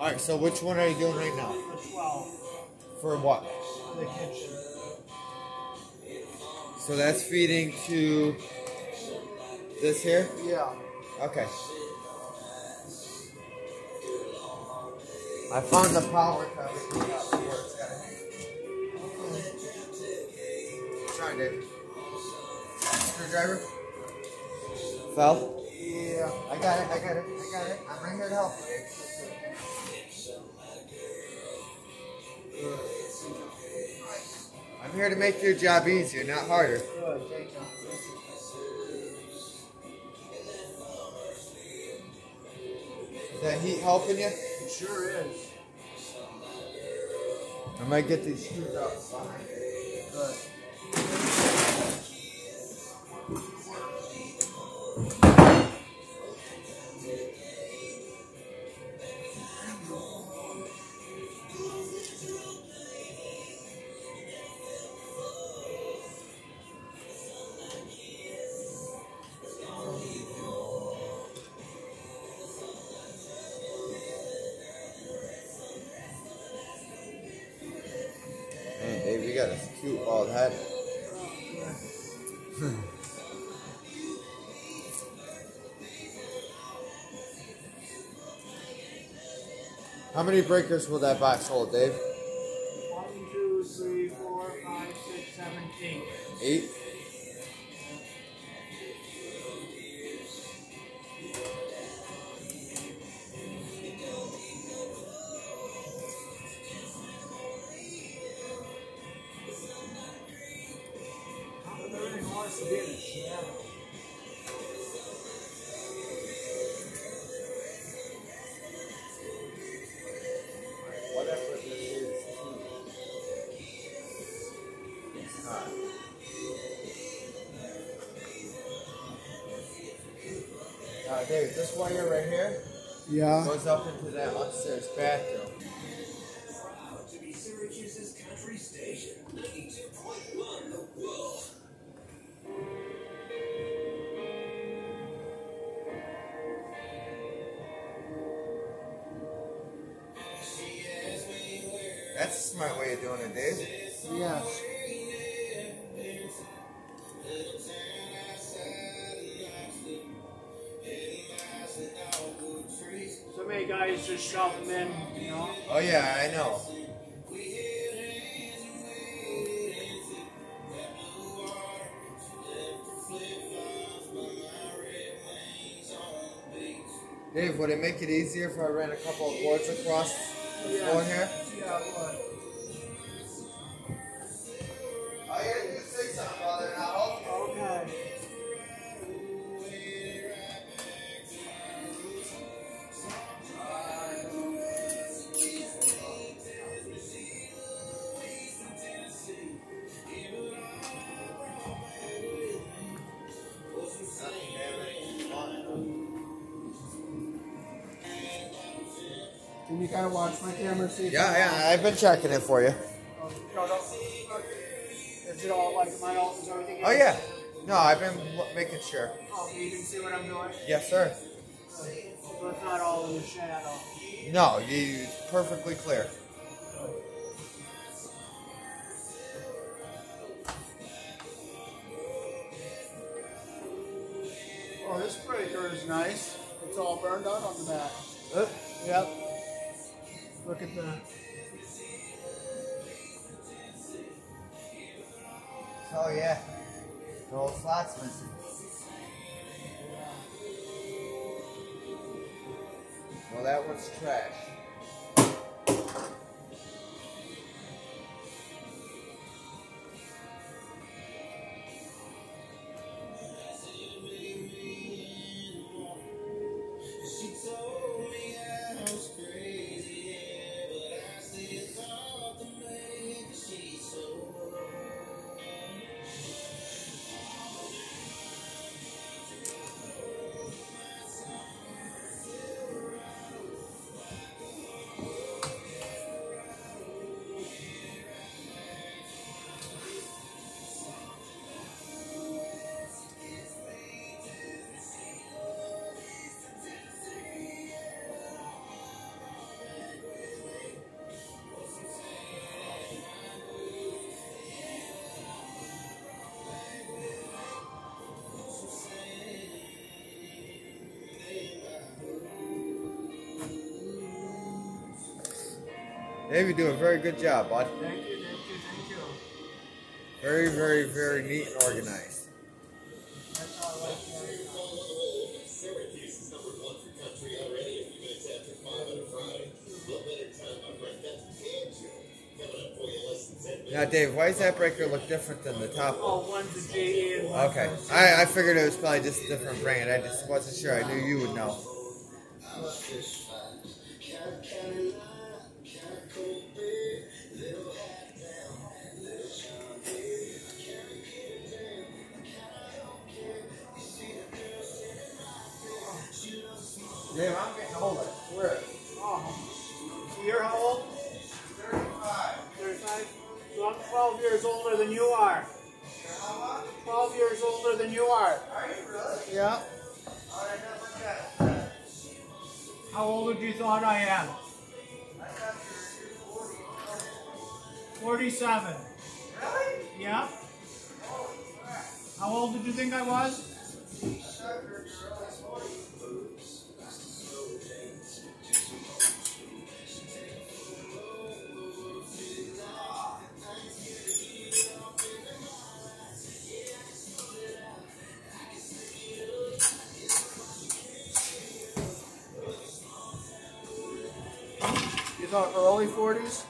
Alright, so which one are you doing right now? The 12 For what? the kitchen. So that's feeding to this here? Yeah. Okay. I found the power to everything else it's gotta. Try, Dave. Screwdriver? Fell? Yeah. I got it, I got it, I got it. I'm right here to help. I'm here to make your job easier, not harder. Good. Thank you. Is that heat helping you? It sure is. I might get these screws out. Good. Got a cute bald head. How many breakers will that box hold, Dave? Everything wants to be in the shadow? Whatever this. It's not. Uh, Dave, this wire right here Yeah. goes up into that upstairs bathroom. That's a smart way of doing it, Dave. Yes. So many guys just shove them in, you know. Oh yeah, I know. Dave, would it make it easier if I ran a couple of boards across the floor here? Yeah, you of watch my camera? See Yeah, yeah, I've been checking it for you. Oh. Is it all like my all? Is everything? Oh yeah. No, I've been making sure. Oh, you can see what I'm doing. Yes, sir. So it's not all in the shadow. No, you perfectly clear. Oh, this breaker is nice. It's all burned out on the back. Uh, Yep. Look at the. Oh yeah. The whole slot's missing. Well, that one's trash. Dave, you do a very good job, bud. Thank you, thank you, thank you. Very, very, very neat and organized. That's all right. Very nice. Now, Dave, why does that breaker look different than the top one? Oh, one's a GE and one's Okay, a I, I figured it was probably just a different brand. I just wasn't sure. I knew you would know. Where? Oh. You're how old? 35. 35? So I'm 12 years older than you are. 12 years older than you are. Are you really? Yeah. I never guessed. How old did you thought I am? I thought you were 40. 47. Really? Yeah. How old did you think I was? I You thought early 40s?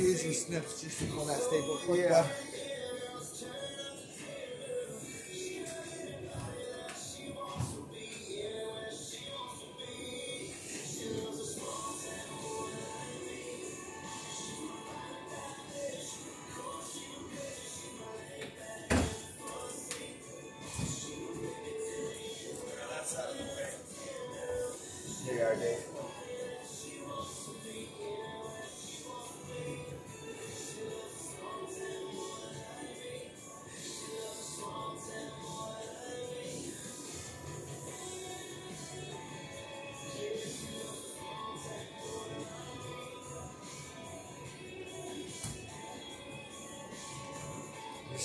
Yeah. Dave, I use your snips just to pull that staple quick? Yeah. bud? Here you are, Dave.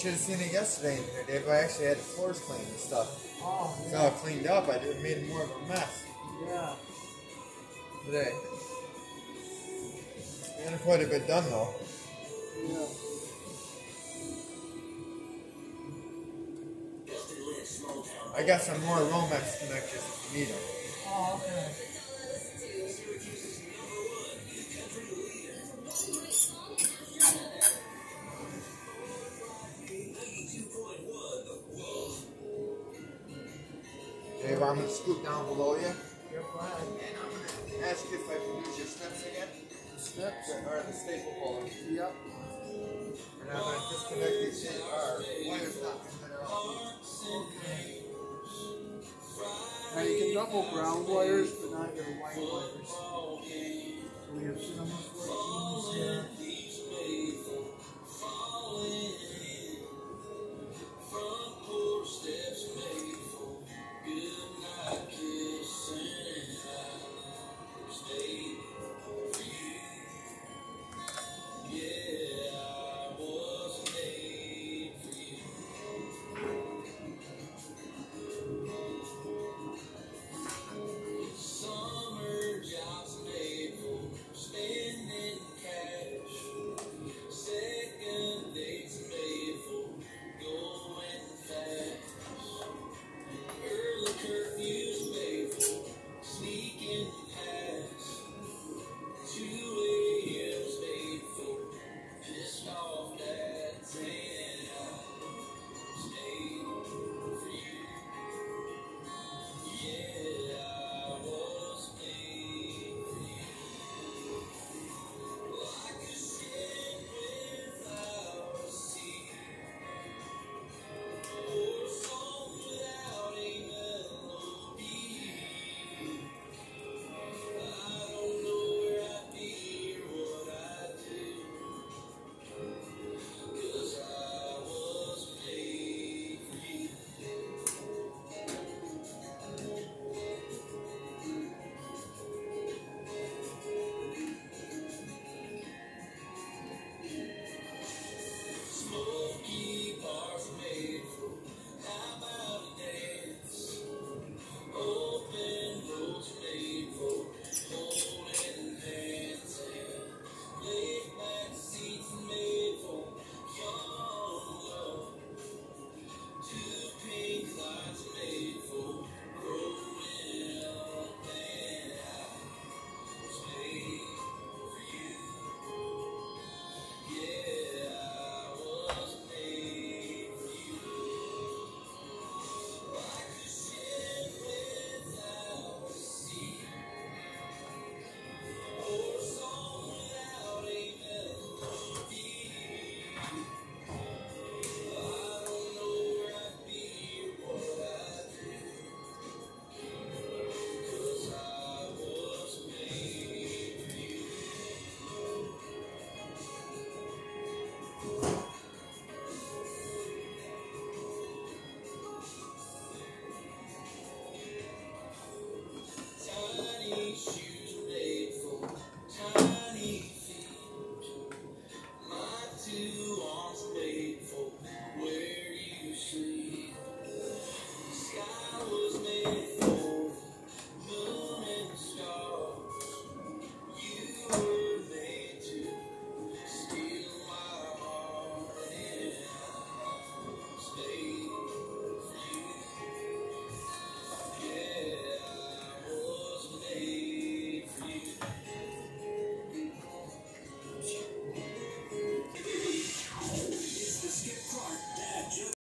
Should have seen it yesterday in here, Dave. I actually had the floors cleaned and stuff. Oh, It's all cleaned up. I did made more of a mess yeah. today. Uh, and quite a bit done though. Yeah. I got some more Romex connectors if you need them. Oh, okay. Scoot down below you You're fine. and I'm gonna ask you if I can use your snips again. The Steps? Or the staple puller. Yep. And I'm gonna disconnect these things. Our wires not. Okay. Now you can double ground wires, but not your white wires. So we have number 14s here.